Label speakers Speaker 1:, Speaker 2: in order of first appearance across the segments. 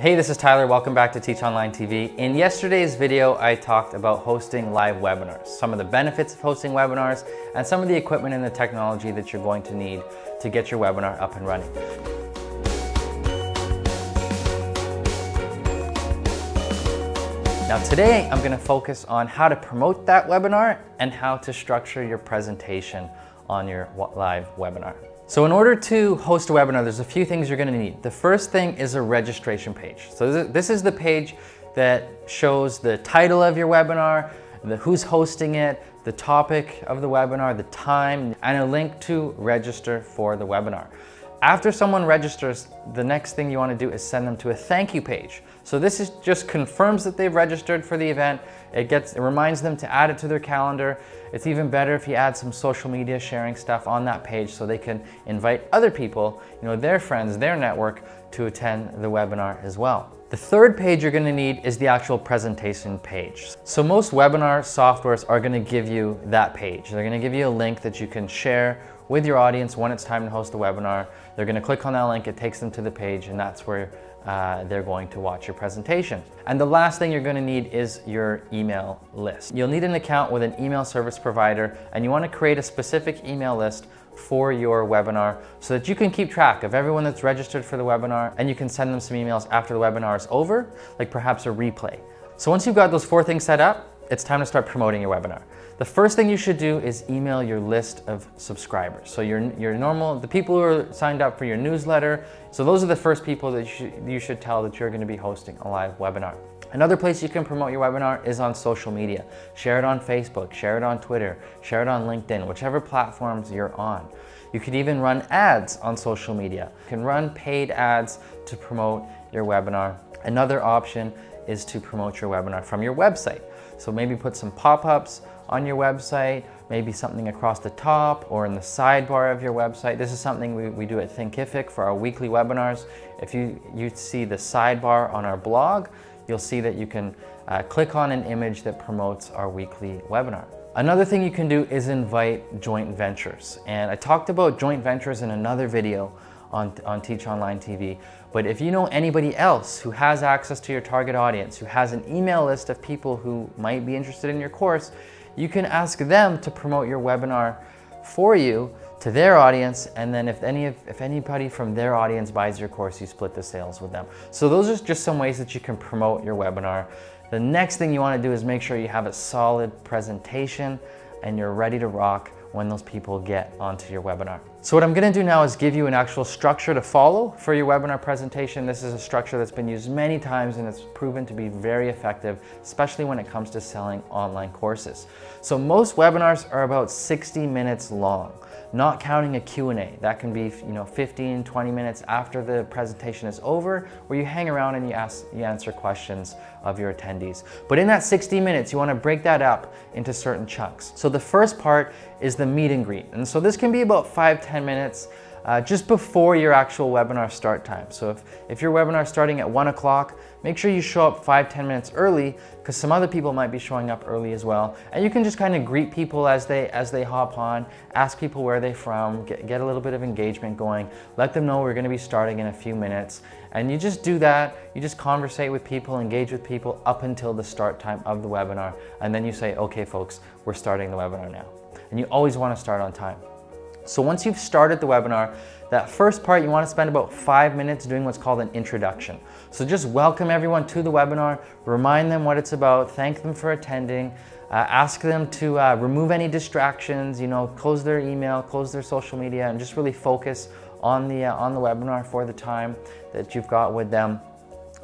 Speaker 1: Hey, this is Tyler. Welcome back to Teach Online TV. In yesterday's video, I talked about hosting live webinars, some of the benefits of hosting webinars, and some of the equipment and the technology that you're going to need to get your webinar up and running. Now today, I'm gonna focus on how to promote that webinar and how to structure your presentation on your live webinar. So in order to host a webinar, there's a few things you're gonna need. The first thing is a registration page. So this is the page that shows the title of your webinar, the who's hosting it, the topic of the webinar, the time, and a link to register for the webinar. After someone registers, the next thing you want to do is send them to a thank you page. So this is just confirms that they've registered for the event. It gets it reminds them to add it to their calendar. It's even better if you add some social media sharing stuff on that page so they can invite other people, you know, their friends, their network to attend the webinar as well. The third page you're gonna need is the actual presentation page. So most webinar softwares are gonna give you that page. They're gonna give you a link that you can share with your audience when it's time to host a webinar. They're gonna click on that link, it takes them to the page, and that's where uh, they're going to watch your presentation. And the last thing you're gonna need is your email list. You'll need an account with an email service provider, and you wanna create a specific email list for your webinar so that you can keep track of everyone that's registered for the webinar and you can send them some emails after the webinar is over, like perhaps a replay. So once you've got those four things set up, it's time to start promoting your webinar. The first thing you should do is email your list of subscribers. So your, your normal, the people who are signed up for your newsletter, so those are the first people that you should, you should tell that you're gonna be hosting a live webinar. Another place you can promote your webinar is on social media. Share it on Facebook, share it on Twitter, share it on LinkedIn, whichever platforms you're on. You could even run ads on social media. You can run paid ads to promote your webinar. Another option is to promote your webinar from your website. So maybe put some pop-ups on your website, maybe something across the top or in the sidebar of your website. This is something we, we do at Thinkific for our weekly webinars. If you, you see the sidebar on our blog, you'll see that you can uh, click on an image that promotes our weekly webinar. Another thing you can do is invite joint ventures. And I talked about joint ventures in another video on, on Teach Online TV. But if you know anybody else who has access to your target audience, who has an email list of people who might be interested in your course, you can ask them to promote your webinar for you to their audience and then if any if anybody from their audience buys your course you split the sales with them so those are just some ways that you can promote your webinar the next thing you want to do is make sure you have a solid presentation and you're ready to rock when those people get onto your webinar. So what I'm gonna do now is give you an actual structure to follow for your webinar presentation. This is a structure that's been used many times and it's proven to be very effective, especially when it comes to selling online courses. So most webinars are about 60 minutes long not counting a Q&A. That can be you know 15, 20 minutes after the presentation is over where you hang around and you, ask, you answer questions of your attendees. But in that 60 minutes, you want to break that up into certain chunks. So the first part is the meet and greet. And so this can be about 5, 10 minutes uh, just before your actual webinar start time. So if, if your webinar is starting at 1 o'clock, make sure you show up 5, 10 minutes early because some other people might be showing up early as well. And you can just kind of greet people as they, as they hop on, ask people where they're from, get, get a little bit of engagement going, let them know we're going to be starting in a few minutes. And you just do that, you just conversate with people, engage with people up until the start time of the webinar. And then you say, okay folks, we're starting the webinar now. And you always want to start on time. So once you've started the webinar, that first part you want to spend about five minutes doing what's called an introduction. So just welcome everyone to the webinar, remind them what it's about, thank them for attending, uh, ask them to uh, remove any distractions, you know, close their email, close their social media, and just really focus on the, uh, on the webinar for the time that you've got with them.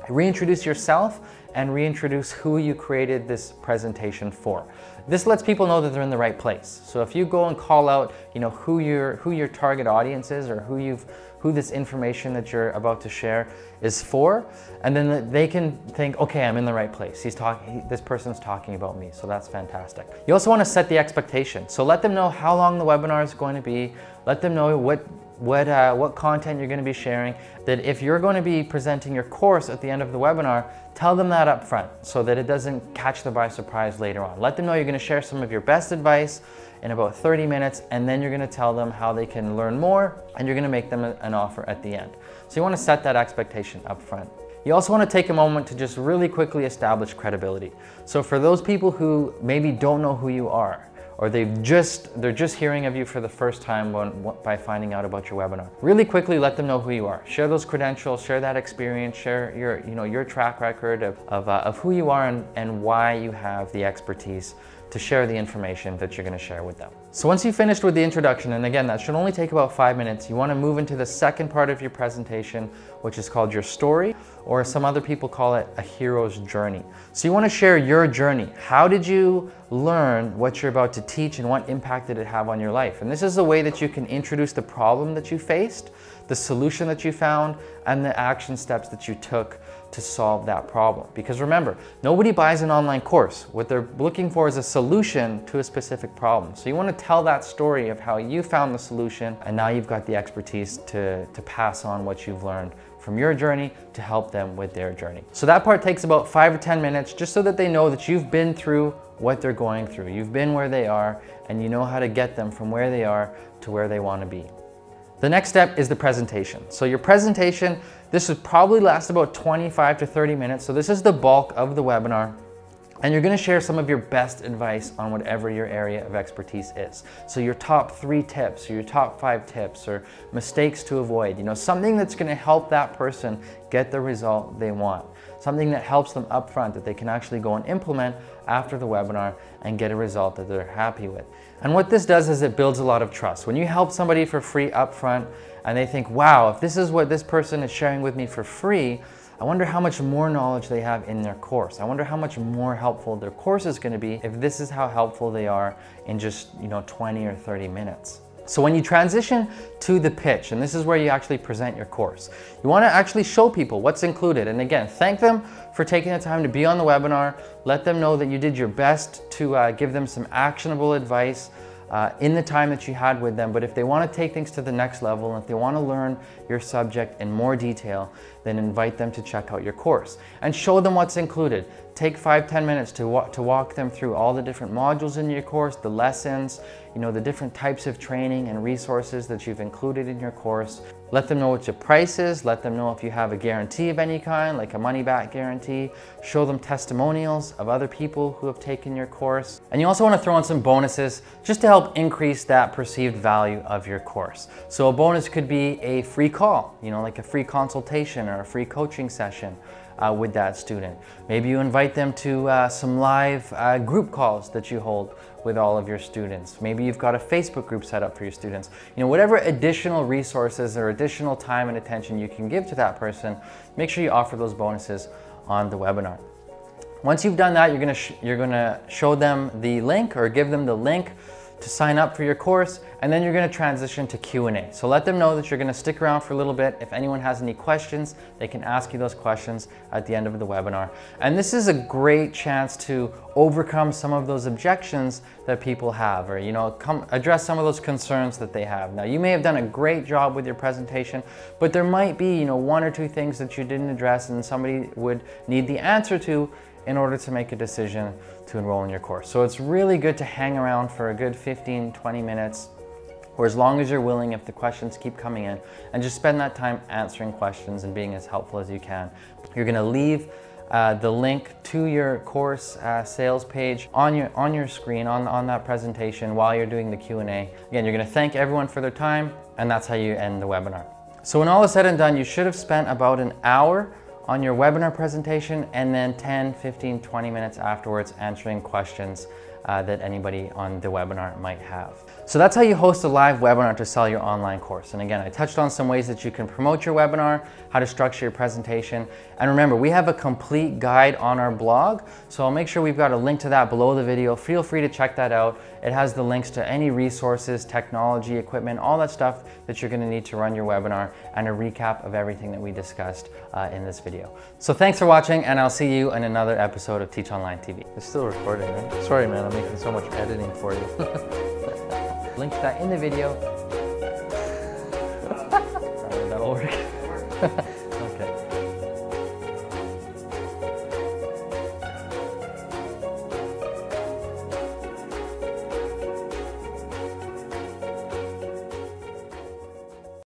Speaker 1: Reintroduce yourself and reintroduce who you created this presentation for. This lets people know that they're in the right place. So if you go and call out, you know, who your who your target audience is or who you've who this information that you're about to share is for, and then they can think, okay, I'm in the right place. He's talking, this person's talking about me, so that's fantastic. You also want to set the expectation. So let them know how long the webinar is going to be. Let them know what what, uh, what content you're going to be sharing, that if you're going to be presenting your course at the end of the webinar, tell them that up front so that it doesn't catch them by surprise later on. Let them know you're going to share some of your best advice in about 30 minutes and then you're going to tell them how they can learn more and you're going to make them an offer at the end. So you want to set that expectation up front. You also want to take a moment to just really quickly establish credibility. So for those people who maybe don't know who you are, or they've just, they're just hearing of you for the first time when, by finding out about your webinar. Really quickly let them know who you are. Share those credentials, share that experience, share your, you know, your track record of, of, uh, of who you are and, and why you have the expertise to share the information that you're gonna share with them. So once you've finished with the introduction, and again, that should only take about five minutes, you wanna move into the second part of your presentation, which is called your story, or some other people call it a hero's journey. So you wanna share your journey. How did you learn what you're about to teach and what impact did it have on your life? And this is a way that you can introduce the problem that you faced, the solution that you found, and the action steps that you took to solve that problem. Because remember, nobody buys an online course. What they're looking for is a solution to a specific problem. So you want to tell that story of how you found the solution and now you've got the expertise to, to pass on what you've learned from your journey to help them with their journey. So that part takes about five or 10 minutes just so that they know that you've been through what they're going through. You've been where they are and you know how to get them from where they are to where they want to be. The next step is the presentation. So your presentation, this would probably last about 25 to 30 minutes. So this is the bulk of the webinar. And you're gonna share some of your best advice on whatever your area of expertise is. So your top three tips, or your top five tips, or mistakes to avoid, you know, something that's gonna help that person get the result they want. Something that helps them upfront that they can actually go and implement after the webinar and get a result that they're happy with. And what this does is it builds a lot of trust. When you help somebody for free upfront and they think, wow, if this is what this person is sharing with me for free, I wonder how much more knowledge they have in their course. I wonder how much more helpful their course is gonna be if this is how helpful they are in just you know 20 or 30 minutes. So when you transition to the pitch, and this is where you actually present your course, you wanna actually show people what's included. And again, thank them for taking the time to be on the webinar. Let them know that you did your best to uh, give them some actionable advice uh, in the time that you had with them. But if they want to take things to the next level and if they want to learn your subject in more detail, then invite them to check out your course and show them what's included. Take five, 10 minutes to, walk, to walk them through all the different modules in your course, the lessons, you know, the different types of training and resources that you've included in your course. Let them know what your price is. Let them know if you have a guarantee of any kind, like a money back guarantee. Show them testimonials of other people who have taken your course. And you also want to throw in some bonuses just to help increase that perceived value of your course. So a bonus could be a free call, you know, like a free consultation or a free coaching session uh, with that student. Maybe you invite them to uh, some live uh, group calls that you hold with all of your students. Maybe you've got a Facebook group set up for your students. You know, whatever additional resources or additional time and attention you can give to that person, make sure you offer those bonuses on the webinar. Once you've done that, you're gonna, you're gonna show them the link or give them the link to sign up for your course, and then you're gonna transition to Q&A. So let them know that you're gonna stick around for a little bit. If anyone has any questions, they can ask you those questions at the end of the webinar. And this is a great chance to overcome some of those objections that people have, or you know, come address some of those concerns that they have. Now, you may have done a great job with your presentation, but there might be, you know, one or two things that you didn't address and somebody would need the answer to in order to make a decision to enroll in your course. So it's really good to hang around for a good 15, 20 minutes, or as long as you're willing if the questions keep coming in, and just spend that time answering questions and being as helpful as you can. You're gonna leave uh, the link to your course uh, sales page on your on your screen on, on that presentation while you're doing the Q&A. Again, you're gonna thank everyone for their time and that's how you end the webinar. So when all is said and done, you should have spent about an hour on your webinar presentation and then 10, 15, 20 minutes afterwards answering questions uh, that anybody on the webinar might have. So that's how you host a live webinar to sell your online course. And again, I touched on some ways that you can promote your webinar, how to structure your presentation. And remember, we have a complete guide on our blog. So I'll make sure we've got a link to that below the video. Feel free to check that out. It has the links to any resources, technology, equipment, all that stuff that you're gonna need to run your webinar and a recap of everything that we discussed uh, in this video. So thanks for watching and I'll see you in another episode of Teach Online TV. It's still recording, right? Sorry, man, I'm making so much editing for you. Link to that in the video. That'll work.